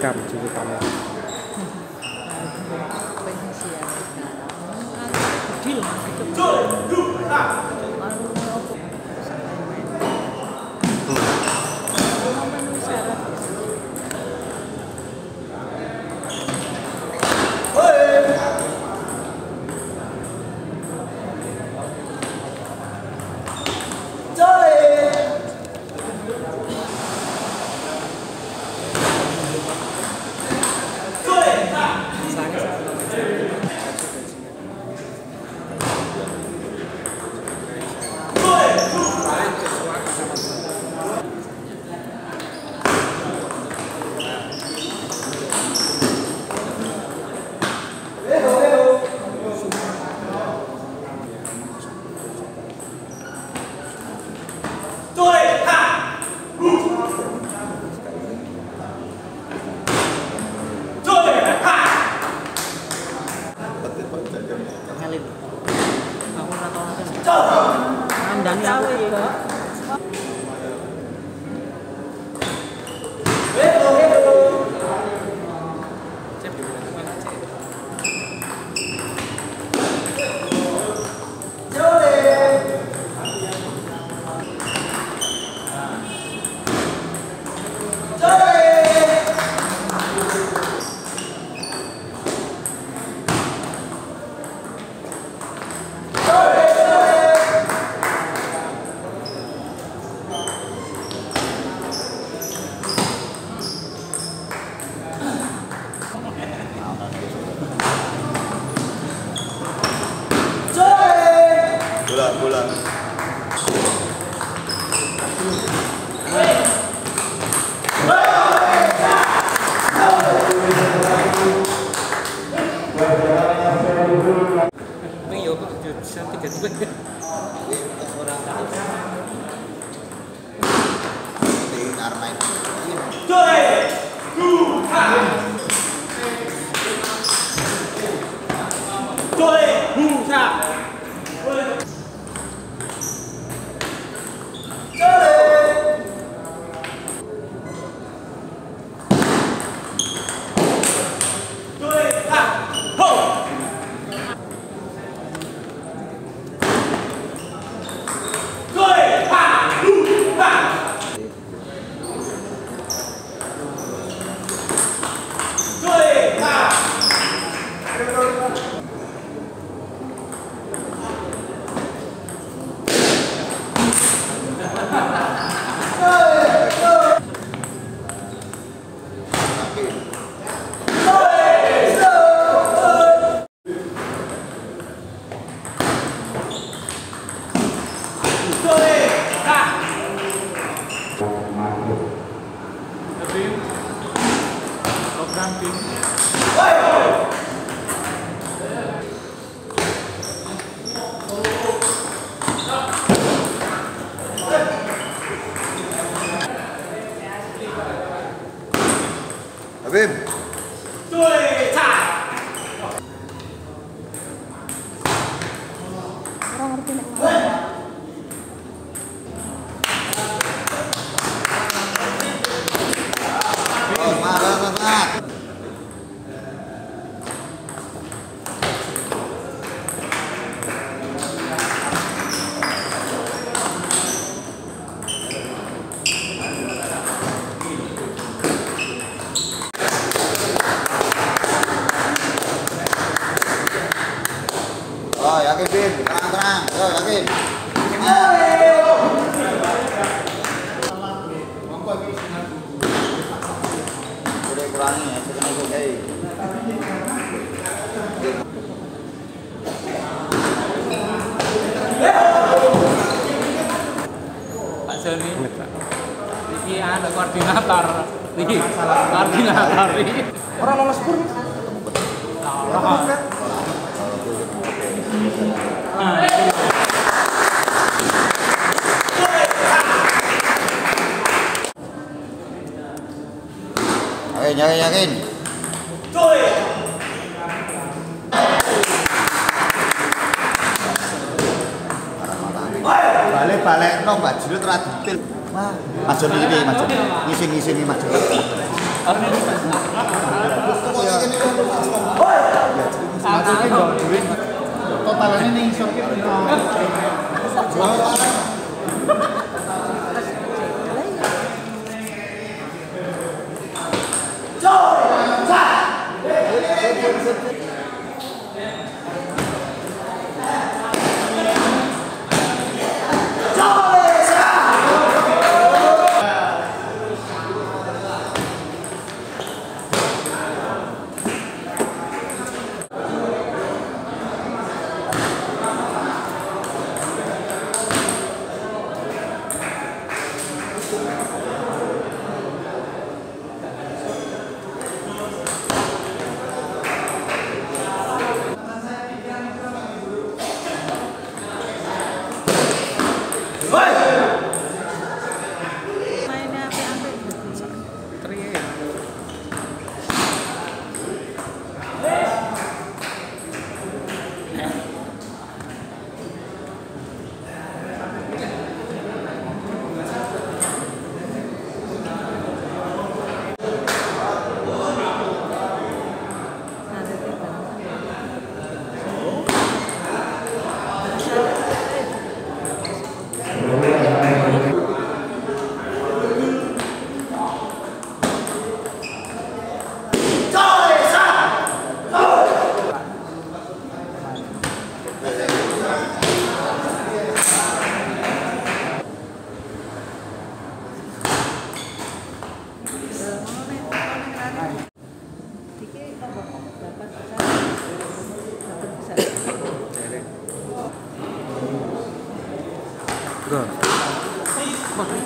干的就是打人。Cole, Musa, wem? Tenang-tenang. Yo, yakin. Udah kurangi ya, sekarang itu hey. Pak Joni. Iki anu koordinator. Iki koordinator iki. orang lolos pur Yakin, yakin, yakin. Balik, balik, no, baju itu terlalu detail. Wah, ini, Mas Joni. Ngisi, ngisi, nggak duit. Totalannya nih Pronto. Bom.